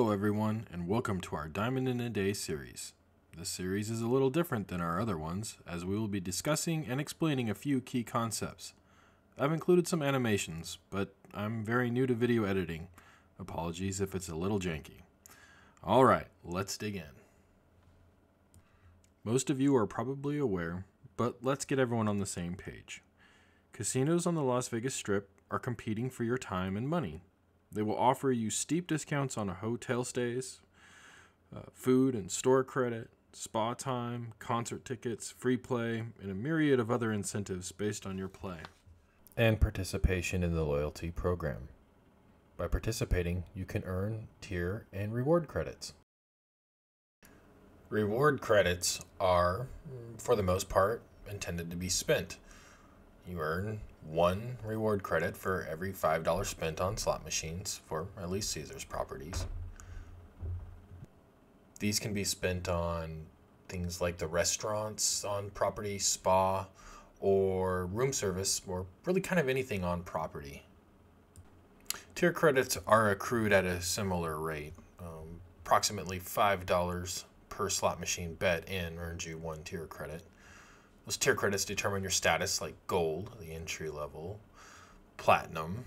Hello, everyone, and welcome to our Diamond in a Day series. This series is a little different than our other ones, as we will be discussing and explaining a few key concepts. I've included some animations, but I'm very new to video editing. Apologies if it's a little janky. Alright, let's dig in. Most of you are probably aware, but let's get everyone on the same page. Casinos on the Las Vegas Strip are competing for your time and money. They will offer you steep discounts on hotel stays, uh, food and store credit, spa time, concert tickets, free play, and a myriad of other incentives based on your play. And participation in the loyalty program. By participating, you can earn tier and reward credits. Reward credits are, for the most part, intended to be spent. You earn one reward credit for every $5 spent on slot machines for at least Caesars properties. These can be spent on things like the restaurants on property, spa, or room service, or really kind of anything on property. Tier credits are accrued at a similar rate. Um, approximately $5 per slot machine bet in earns you one tier credit. Those tier credits determine your status, like gold, the entry level, platinum,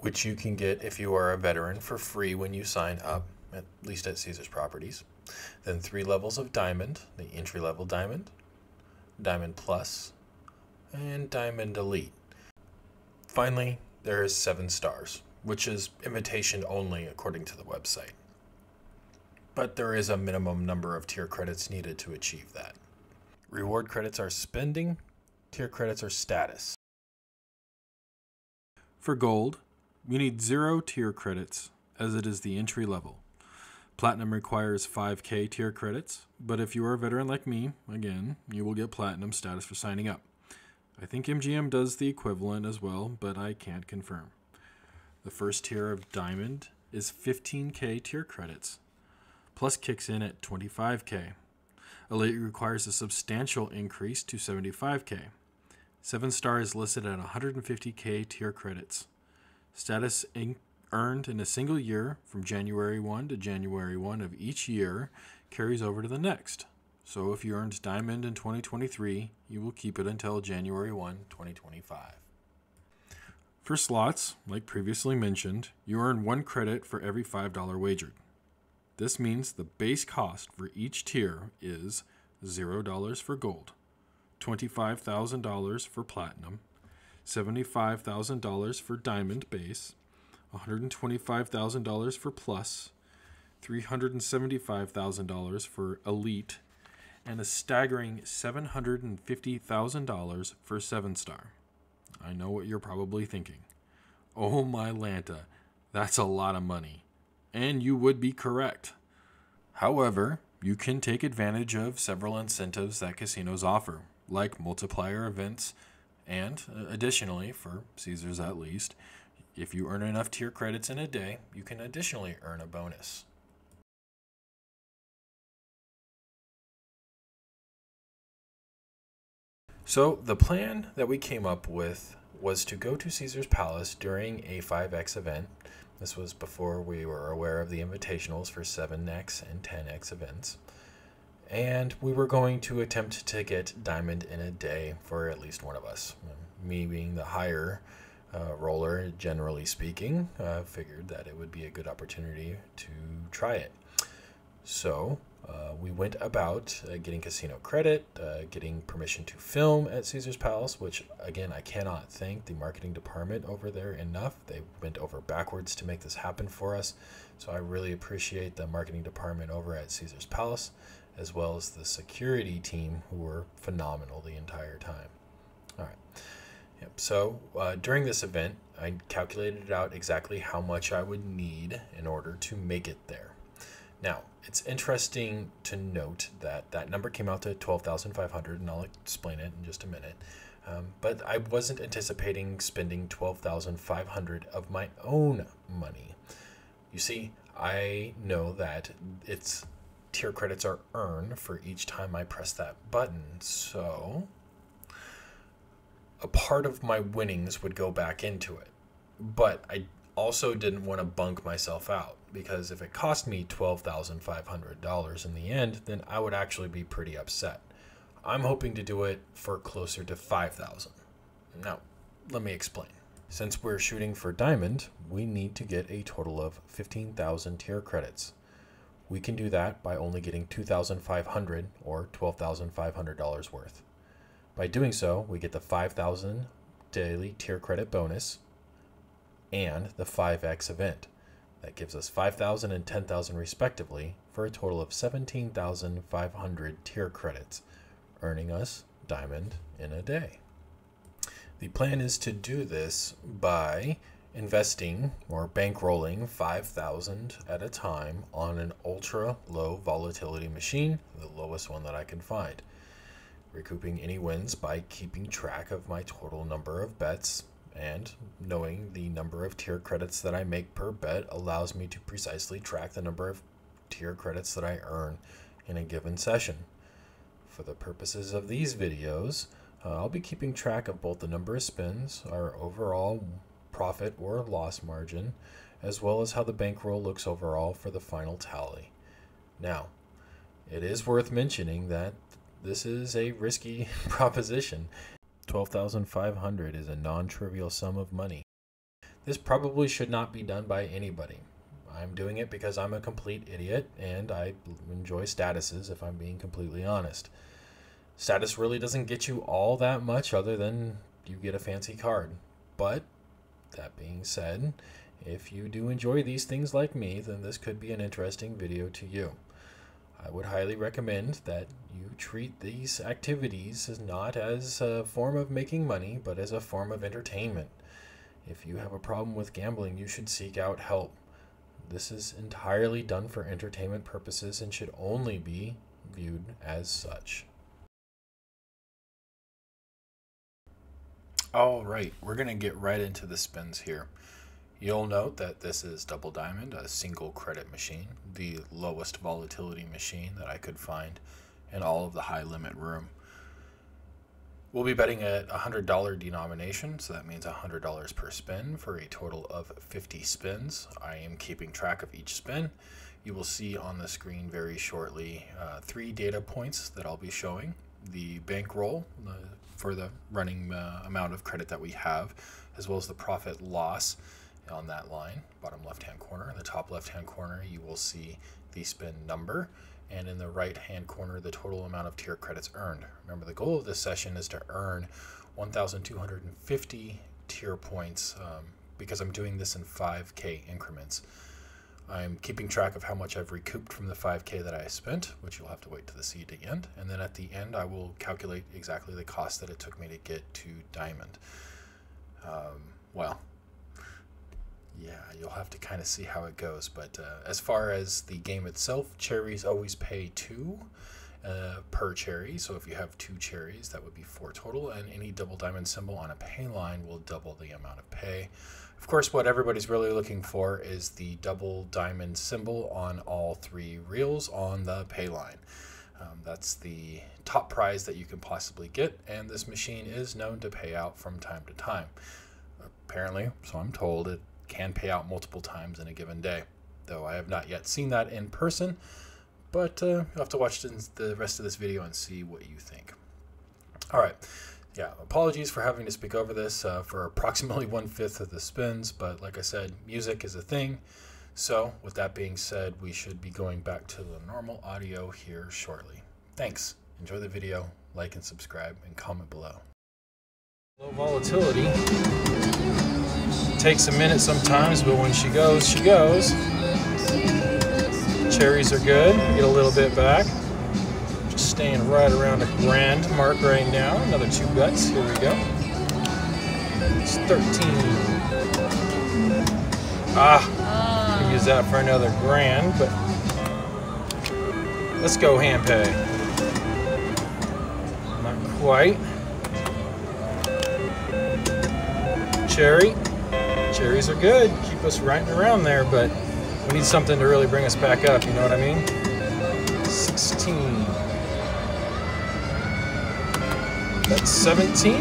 which you can get if you are a veteran for free when you sign up, at least at Caesars Properties. Then three levels of diamond, the entry level diamond, diamond plus, and diamond elite. Finally, there is seven stars, which is invitation only according to the website but there is a minimum number of tier credits needed to achieve that. Reward credits are spending, tier credits are status. For gold, you need zero tier credits, as it is the entry level. Platinum requires 5k tier credits, but if you are a veteran like me, again, you will get platinum status for signing up. I think MGM does the equivalent as well, but I can't confirm. The first tier of diamond is 15k tier credits, plus kicks in at 25k. Elite requires a substantial increase to 75k. 7 star is listed at 150k tier credits. Status in- earned in a single year from January 1 to January 1 of each year carries over to the next. So if you earned Diamond in 2023, you will keep it until January 1, 2025. For slots, like previously mentioned, you earn one credit for every $5 wagered. This means the base cost for each tier is $0 for gold, $25,000 for platinum, $75,000 for diamond base, $125,000 for plus, $375,000 for elite, and a staggering $750,000 for 7 star. I know what you're probably thinking. Oh my Lanta, that's a lot of money and you would be correct. However, you can take advantage of several incentives that casinos offer, like multiplier events, and uh, additionally, for Caesars at least, if you earn enough tier credits in a day, you can additionally earn a bonus. So, the plan that we came up with was to go to Caesars Palace during a 5X event this was before we were aware of the invitationals for 7x and 10x events. And we were going to attempt to get Diamond in a day for at least one of us. Me being the higher uh, roller, generally speaking, uh, figured that it would be a good opportunity to try it. So uh, we went about uh, getting casino credit, uh, getting permission to film at Caesars Palace, which, again, I cannot thank the marketing department over there enough. They went over backwards to make this happen for us. So I really appreciate the marketing department over at Caesars Palace, as well as the security team who were phenomenal the entire time. All right. Yep. So uh, during this event, I calculated out exactly how much I would need in order to make it there. Now, it's interesting to note that that number came out to 12,500 and I'll explain it in just a minute. Um, but I wasn't anticipating spending 12,500 of my own money. You see, I know that it's tier credits are earned for each time I press that button. So a part of my winnings would go back into it. But I also didn't want to bunk myself out because if it cost me $12,500 in the end, then I would actually be pretty upset. I'm hoping to do it for closer to 5,000. Now, let me explain. Since we're shooting for diamond, we need to get a total of 15,000 tier credits. We can do that by only getting 2,500 or $12,500 worth. By doing so, we get the 5,000 daily tier credit bonus and the 5x event. That gives us 5,000 and 10,000 respectively for a total of 17,500 tier credits, earning us diamond in a day. The plan is to do this by investing or bankrolling 5,000 at a time on an ultra low volatility machine, the lowest one that I can find. Recouping any wins by keeping track of my total number of bets and knowing the number of tier credits that I make per bet allows me to precisely track the number of tier credits that I earn in a given session. For the purposes of these videos, uh, I'll be keeping track of both the number of spins, our overall profit or loss margin, as well as how the bankroll looks overall for the final tally. Now, it is worth mentioning that this is a risky proposition 12,500 is a non-trivial sum of money. This probably should not be done by anybody. I'm doing it because I'm a complete idiot and I enjoy statuses if I'm being completely honest. Status really doesn't get you all that much other than you get a fancy card. But that being said, if you do enjoy these things like me, then this could be an interesting video to you. I would highly recommend that you treat these activities as not as a form of making money, but as a form of entertainment. If you have a problem with gambling, you should seek out help. This is entirely done for entertainment purposes and should only be viewed as such. All right, we're going to get right into the spins here. You'll note that this is Double Diamond, a single credit machine, the lowest volatility machine that I could find in all of the high limit room. We'll be betting at a $100 denomination, so that means $100 per spin for a total of 50 spins. I am keeping track of each spin. You will see on the screen very shortly uh, three data points that I'll be showing. The bankroll uh, for the running uh, amount of credit that we have, as well as the profit loss on that line, bottom left hand corner. In the top left hand corner, you will see the spin number, and in the right hand corner, the total amount of tier credits earned. Remember, the goal of this session is to earn 1,250 tier points um, because I'm doing this in 5K increments. I'm keeping track of how much I've recouped from the 5K that I spent, which you'll have to wait to the see the end. And then at the end, I will calculate exactly the cost that it took me to get to Diamond. Um, well, yeah, you'll have to kind of see how it goes. But uh, as far as the game itself, cherries always pay two uh, per cherry. So if you have two cherries, that would be four total. And any double diamond symbol on a pay line will double the amount of pay. Of course, what everybody's really looking for is the double diamond symbol on all three reels on the pay line. Um, that's the top prize that you can possibly get, and this machine is known to pay out from time to time. Apparently, so I'm told, it can pay out multiple times in a given day, though I have not yet seen that in person. But uh, you'll have to watch the rest of this video and see what you think. All right. Yeah, apologies for having to speak over this uh, for approximately one fifth of the spins, but like I said, music is a thing. So, with that being said, we should be going back to the normal audio here shortly. Thanks. Enjoy the video, like and subscribe, and comment below. Low volatility takes a minute sometimes, but when she goes, she goes. Cherries are good. Get a little bit back. Just staying right around the grand mark right now. Another two bets. Here we go. It's 13. Ah, use that for another grand, but let's go hand pay. Not quite. Cherry. Cherries are good, keep us right around there, but we need something to really bring us back up, you know what I mean? 16. That's 17.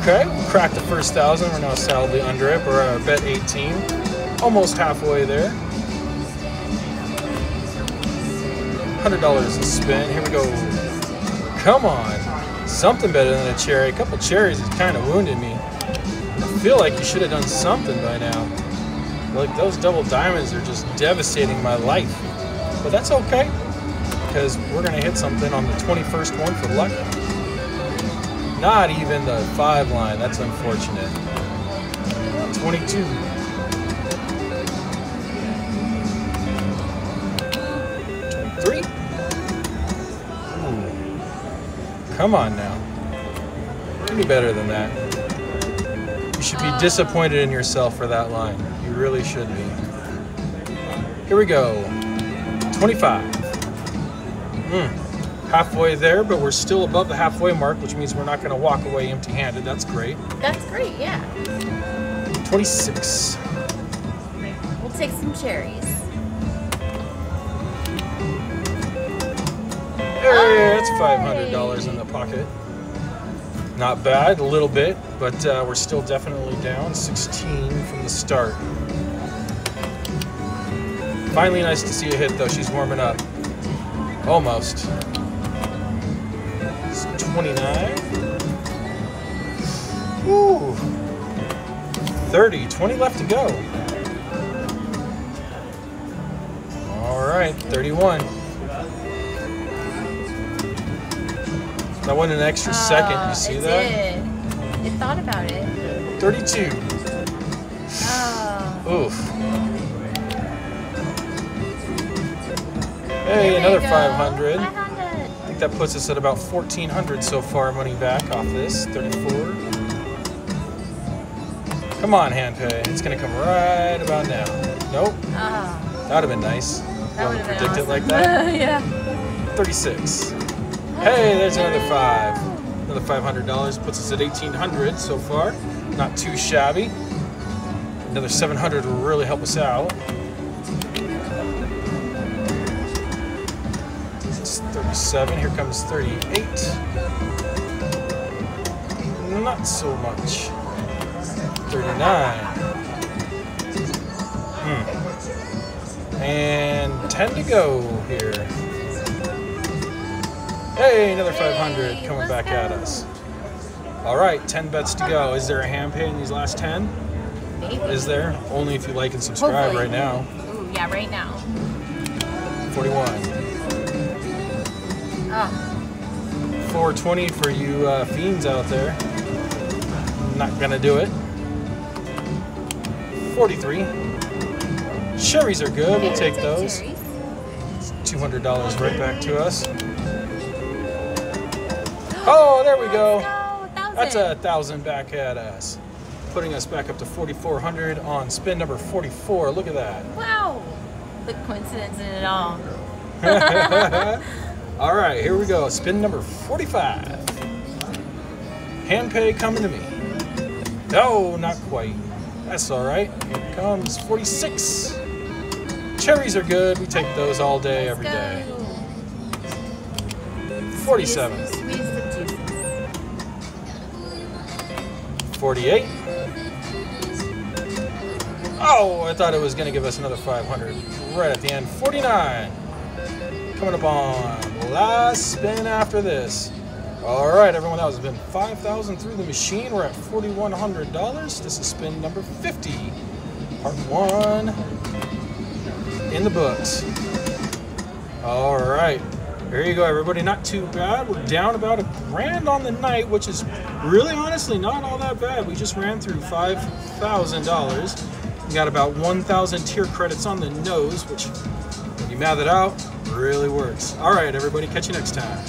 Okay, cracked the first thousand. We're now solidly under it. We're at bet 18. Almost halfway there. $100 a spin. Here we go. Come on. Something better than a cherry. A couple cherries has kind of wounded me. I feel like you should have done something by now. Like those double diamonds are just devastating my life. But that's okay. Because we're going to hit something on the 21st one for luck. Not even the five line. That's unfortunate. 22. Come on now. Do better than that. You should be disappointed in yourself for that line. You really should be. Here we go. 25. Hmm halfway there, but we're still above the halfway mark, which means we're not going to walk away empty handed. That's great. That's great, yeah. 26. We'll take some cherries. Hey, that's $500 in the pocket. Not bad, a little bit, but uh, we're still definitely down 16 from the start. Finally, nice to see a hit, though. She's warming up. Almost. 29. Woo. 30. 20 left to go. All right, 31. That went an extra second. You Oh, see it that? Did. It thought about it. 32. Oh. Oof. Hey, There another 500. 500. I think that puts us at about 1400 so far money back off this 34 come on hand pay it's gonna come right about now nope Oh, that would have been nice that would to have been predict awesome. it like that yeah. 36 hey there's another five. Another $500 puts us at 1800 so far. Not too shabby. Another 700 will really help us out. It's 37 here comes 38 not so much. 39 hmm. and 10 to go here hey another 500 Yay, coming back at us all right 10 bets to go is there a hand pay in these last 10 Maybe. is there only if you like and subscribe Hopefully. right now Ooh, yeah, right now. 41 Oh, 420 for you uh, fiends out there. Not gonna do it. 43. Cherries are good. We'll take those. cherries. $200 right back to us. Oh, oh, there we go. Go. That's a thousand. thousand back at us. Putting us back up to 4,400 on spin number 44. Look at that. Wow. The coincidence in it all. All right, here we go. Spin number 45. Hand pay coming to me. No, not quite. That's all right. Here comes 46. Cherries are good. We take those all day, every day. 47. 48. Oh, I thought it was going to give us another 500 right at the end. 49. Coming up on last spin after this. All right, everyone, that has been 5,000 through the machine. We're at $4,100. This is spin number 50. Part one in the books. All right. There you go, everybody. Not too bad. We're down about a grand on the night, which is really honestly not all that bad. We just ran through $5,000. We got about 1,000 tier credits on the nose, which, when you math it out, really works. All right, everybody. Catch you next time.